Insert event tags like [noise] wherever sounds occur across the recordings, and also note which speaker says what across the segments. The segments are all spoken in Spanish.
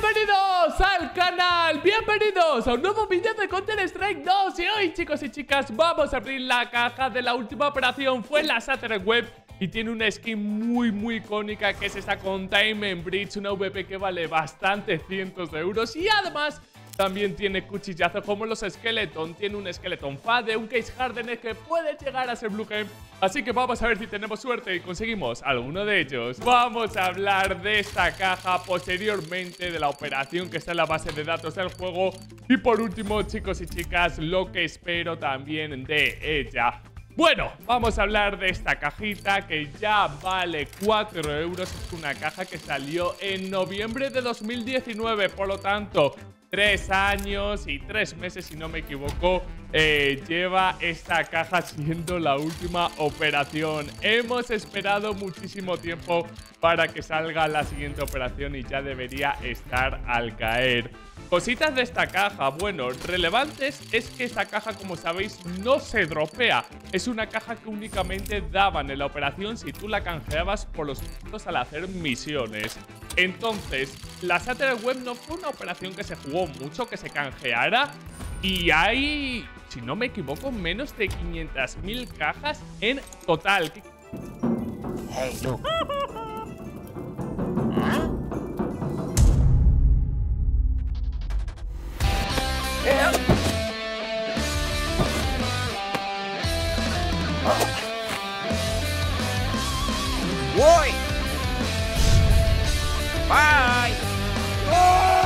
Speaker 1: Bienvenidos al canal, bienvenidos a un nuevo vídeo de Counter Strike 2 Y hoy chicos y chicas vamos a abrir la caja de la última operación Fue la Saturday Web y tiene una skin muy muy icónica que es esta Containment Bridge Una VP que vale bastante cientos de euros y además también tiene cuchillazos como los Skeleton. Tiene un Skeleton Fade, un Case Hardener que puede llegar a ser Blue Gem. Así que vamos a ver si tenemos suerte y conseguimos alguno de ellos. Vamos a hablar de esta caja posteriormente, de la operación que está en la base de datos del juego. Y por último, chicos y chicas, lo que espero también de ella. Bueno, vamos a hablar de esta cajita que ya vale 4 euros. Es una caja que salió en noviembre de 2019, por lo tanto, tres años y tres meses, si no me equivoco, eh, lleva esta caja [laughs] siendo la última operación. Hemos esperado muchísimo tiempo para que salga la siguiente operación y ya debería estar al caer. Cositas de esta caja, bueno, relevantes es que esta caja, como sabéis, no se dropea. Es una caja que únicamente daban en la operación si tú la canjeabas por los puntos al hacer misiones. Entonces, la Saturday Web no fue una operación que se jugó mucho, que se canjeara. Y hay, si no me equivoco, menos de 500.000 cajas en total. Hey,
Speaker 2: Voy. Bye. ¡Oh!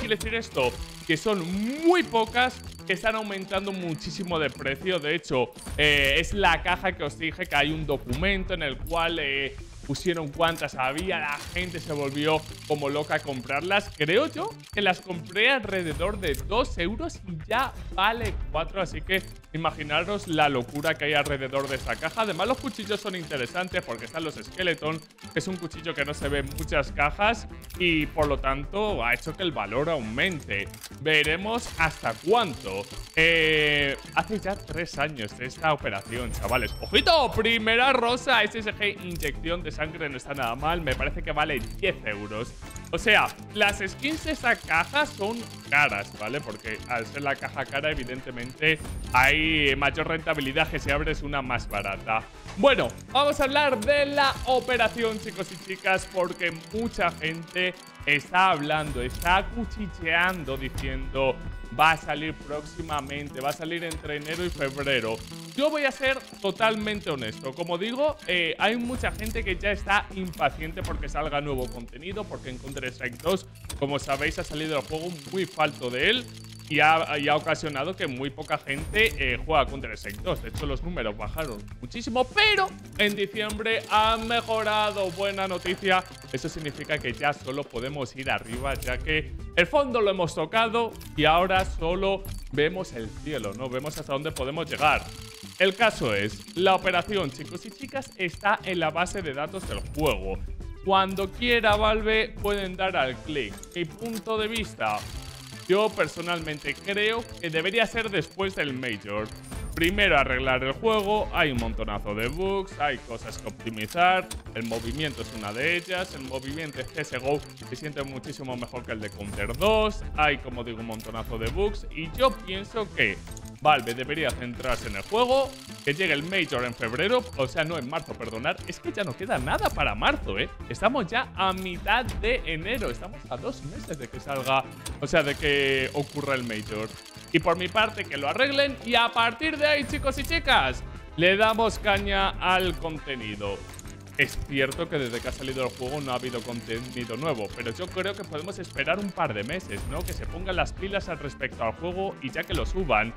Speaker 1: quiere decir esto? Que son muy pocas que están aumentando muchísimo de precio. De hecho, eh, es la caja que os dije que hay un documento en el cual eh, pusieron cuántas había, la gente se volvió como loca a comprarlas. Creo yo que las compré alrededor de 2 euros y ya vale 4, así que imaginaros la locura que hay alrededor de esta caja. Además los cuchillos son interesantes porque están los Skeleton, es un cuchillo que no se ve en muchas cajas y por lo tanto ha hecho que el valor aumente. Veremos hasta cuánto. Eh, hace ya 3 años esta operación, chavales. ¡Ojito! Primera rosa SSG inyección de sangre no está nada mal. Me parece que vale 10 euros. O sea, las skins de esta caja son caras, ¿vale? Porque al ser la caja cara, evidentemente, hay mayor rentabilidad que si abres una más barata. Bueno, vamos a hablar de la operación, chicos y chicas, porque mucha gente está hablando, está cuchicheando diciendo va a salir próximamente, va a salir entre enero y febrero. Yo voy a ser totalmente honesto. Como digo, eh, hay mucha gente que ya está impaciente porque salga nuevo contenido, porque en Counter-Strike 2, como sabéis, ha salido el juego muy falto de él y ha, ocasionado que muy poca gente eh, juega Counter-Strike 2. De hecho, los números bajaron muchísimo, pero en diciembre han mejorado. Buena noticia. Eso significa que ya solo podemos ir arriba, ya que el fondo lo hemos tocado y ahora solo vemos el cielo, ¿no? Vemos hasta dónde podemos llegar. El caso es, la operación, chicos y chicas, está en la base de datos del juego. Cuando quiera Valve pueden dar al clic. Mi punto de vista, yo personalmente creo que debería ser después del Major. Primero arreglar el juego, hay un montonazo de bugs, hay cosas que optimizar, el movimiento es una de ellas, el movimiento de CSGO se siente muchísimo mejor que el de Counter 2, hay como digo un montonazo de bugs y yo pienso que Valve debería centrarse en el juego, que llegue el Major en febrero, o sea, no en marzo, perdonar. Es que ya no queda nada para marzo, ¿eh? Estamos ya a mitad de enero, estamos a dos meses de que salga, o sea, de que ocurra el Major. Y por mi parte, que lo arreglen y a partir de ahí, chicos y chicas, le damos caña al contenido. Es cierto que desde que ha salido el juego no ha habido contenido nuevo, pero yo creo que podemos esperar un par de meses, ¿no? Que se pongan las pilas al respecto al juego y ya que lo suban,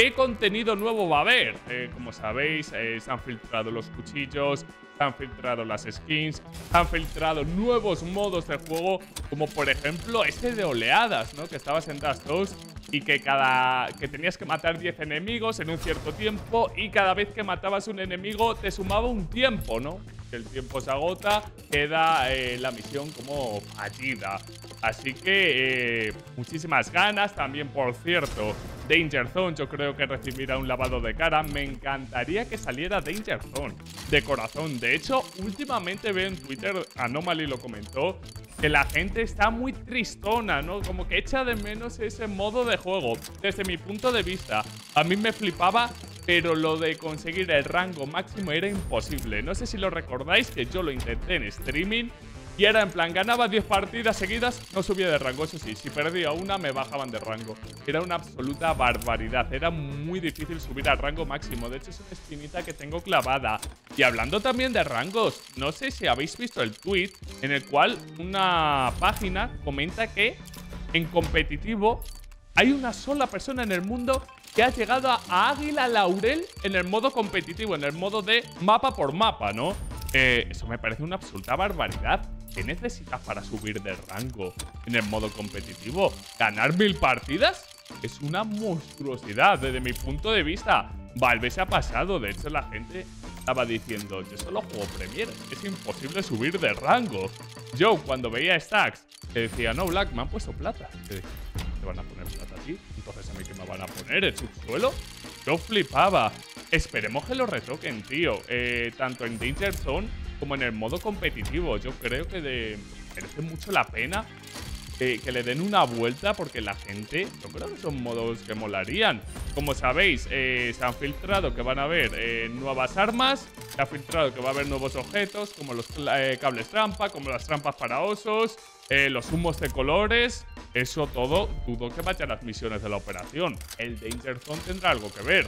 Speaker 1: ¿Qué contenido nuevo va a haber? Eh, como sabéis, eh, se han filtrado los cuchillos, se han filtrado las skins, se han filtrado nuevos modos de juego, como por ejemplo este de oleadas, ¿no? Que estabas en Dust 2 y que cada que tenías que matar 10 enemigos en un cierto tiempo y cada vez que matabas un enemigo te sumaba un tiempo, ¿no? Que el tiempo se agota, queda eh, la misión como fallida. Así que muchísimas ganas también, por cierto Danger Zone yo creo que recibirá un lavado de cara. Me encantaría que saliera Danger Zone de corazón. De hecho, últimamente veo en Twitter, Anomaly lo comentó, que la gente está muy tristona, ¿no? Como que echa de menos ese modo de juego. Desde mi punto de vista, a mí me flipaba pero lo de conseguir el rango máximo era imposible. No sé si lo recordáis que yo lo intenté en streaming y era en plan, ganaba 10 partidas seguidas, no subía de rango, eso sí, si perdía una me bajaban de rango. Era una absoluta barbaridad, era muy difícil subir al rango máximo, de hecho es una espinita que tengo clavada. Y hablando también de rangos, no sé si habéis visto el tweet en el cual una página comenta que en competitivo hay una sola persona en el mundo que ha llegado a Águila Laurel en el modo competitivo, en el modo de mapa por mapa, ¿no? Eh, eso me parece una absoluta barbaridad. ¿Qué necesitas para subir de rango en el modo competitivo? ¿Ganar mil partidas? Es una monstruosidad desde mi punto de vista. Valve se ha pasado. De hecho, la gente estaba diciendo, yo solo juego Premier, es imposible subir de rango. Yo, cuando veía stacks, decía, no, Black, me han puesto plata. ¿Te van a poner plata a ti? Entonces, ¿a mí qué me van a poner? ¿El subsuelo? Yo flipaba. Esperemos que lo retoquen, tío. Eh, tanto en Danger Zone como en el modo competitivo. Yo creo que merece mucho la pena que, le den una vuelta porque la gente, yo creo que son modos que molarían. Como sabéis, eh, se han filtrado que van a haber eh, nuevas armas, se ha filtrado que va a haber nuevos objetos como los eh, cables trampa, como las trampas para osos, los humos de colores. Eso todo dudo que vaya a las misiones de la operación. El Danger Zone tendrá algo que ver.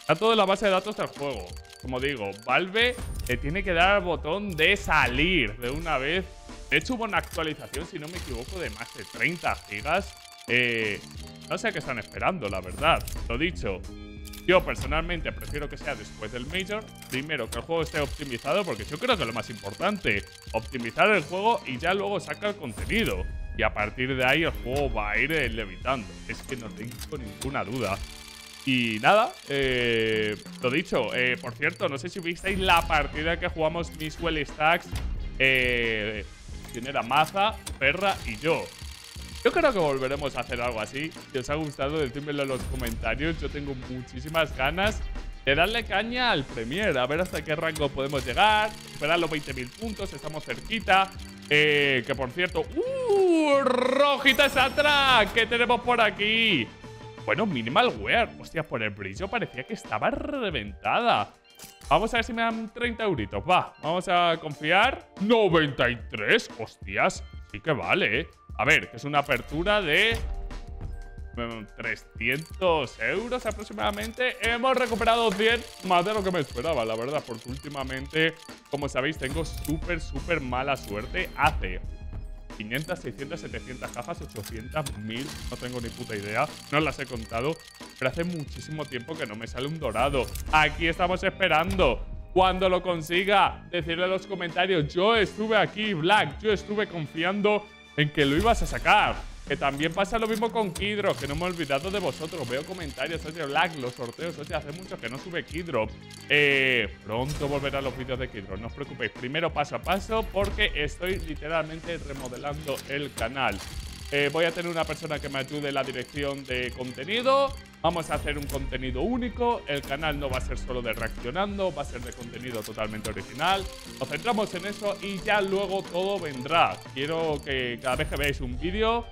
Speaker 1: Está todo en la base de datos del juego. Como digo, Valve le tiene que dar al botón de salir de una vez. De hecho, hubo una actualización, si no me equivoco, de más de 30 gigas. Eh, no sé qué están esperando, la verdad. Lo dicho, yo personalmente prefiero que sea después del Major. Primero, que el juego esté optimizado, porque yo creo que lo más importante. Optimizar el juego y ya luego saca el contenido. Y a partir de ahí el juego va a ir levitando. Es que no tengo ninguna duda. Y nada, eh, lo dicho, eh, por cierto, no sé si visteis la partida que jugamos Well Stacks. Eh, ¿Quién era? Maza, Perra y yo. Yo creo que volveremos a hacer algo así. Si os ha gustado, decídmelo en los comentarios. Yo tengo muchísimas ganas de darle caña al Premier. A ver hasta qué rango podemos llegar. Esperar los 20.000 puntos, estamos cerquita. Eh, que por cierto... ¡Uh! ¡Rojita esa ¿Qué tenemos por aquí? Bueno, minimal wear. Hostia, por el brillo parecía que estaba reventada. Vamos a ver si me dan 30 euritos. Va, vamos a confiar. 93. Hostias, sí que vale, ¿eh? A ver, que es una apertura de 300 mm, euros aproximadamente. Hemos recuperado 100, más de lo que me esperaba, la verdad, porque últimamente, como sabéis, tengo súper, súper mala suerte. Hace 500, 600, 700 cajas, 800, 1000, no tengo ni puta idea, no las he contado, pero hace muchísimo tiempo que no me sale un dorado. Aquí estamos esperando. Cuando lo consiga, decirle en los comentarios, yo estuve aquí, Black, yo estuve confiando en que lo ibas a sacar. Que también pasa lo mismo con Kidrop, que no me he olvidado de vosotros. Veo comentarios, oye, Black, los sorteos, oye, hace mucho que no sube Kidrop. Eh, pronto volverán los vídeos de Kidrop, no os preocupéis. Primero paso a paso porque estoy literalmente remodelando el canal. Eh, voy a tener una persona que me ayude en la dirección de contenido. Vamos a hacer un contenido único. El canal no va a ser solo de reaccionando, va a ser de contenido totalmente original. Nos centramos en eso y ya luego todo vendrá. Quiero que cada vez que veáis un vídeo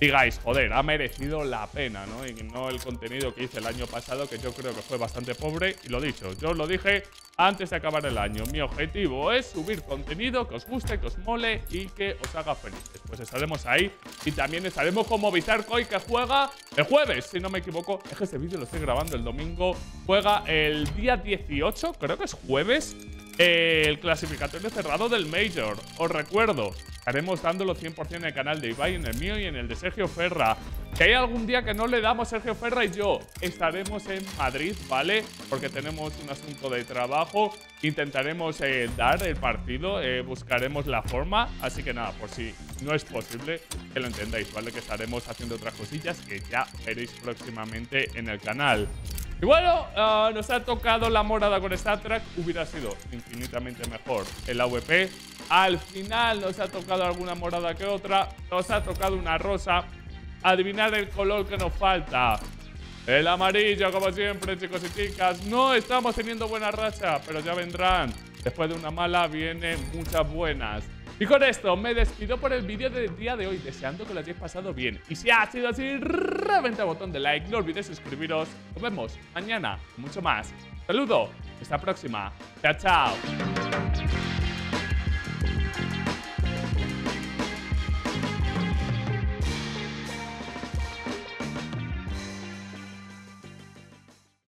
Speaker 1: digáis, joder, ha merecido la pena, ¿no? Y no el contenido que hice el año pasado, que yo creo que fue bastante pobre. Y lo dicho, yo os lo dije antes de acabar el año. Mi objetivo es subir contenido que os guste, que os mole y que os haga felices. Pues estaremos ahí. Y también estaremos como Bizarcoy, que juega el jueves, si no me equivoco. Es que este vídeo lo estoy grabando el domingo. Juega el día 18, creo que es jueves el clasificatorio cerrado del Major. Os recuerdo, estaremos dándolo 100% en el canal de Ibai, en el mío y en el de Sergio Ferra. Que hay algún día que no le damos Sergio Ferra y yo estaremos en Madrid, ¿vale? Porque tenemos un asunto de trabajo. Intentaremos eh, dar el partido, eh, buscaremos la forma. Así que nada, por si no es posible, que lo entendáis, ¿vale? Que estaremos haciendo otras cosillas que ya veréis próximamente en el canal. Y bueno, ah, nos ha tocado la morada con Star Trek. Hubiera sido infinitamente mejor el AVP. Al final nos ha tocado alguna morada que otra. Nos ha tocado una rosa. Adivinar el color que nos falta. El amarillo, como siempre, chicos y chicas. No estamos teniendo buena racha, pero ya vendrán. Después de una mala vienen muchas buenas. Y con esto me despido por el vídeo del día de hoy, deseando que lo hayáis pasado bien. Y si ha sido así, reventa el botón de like, no olvidéis suscribiros. Nos vemos mañana, mucho más. Saludo, hasta la próxima. Chao, chao.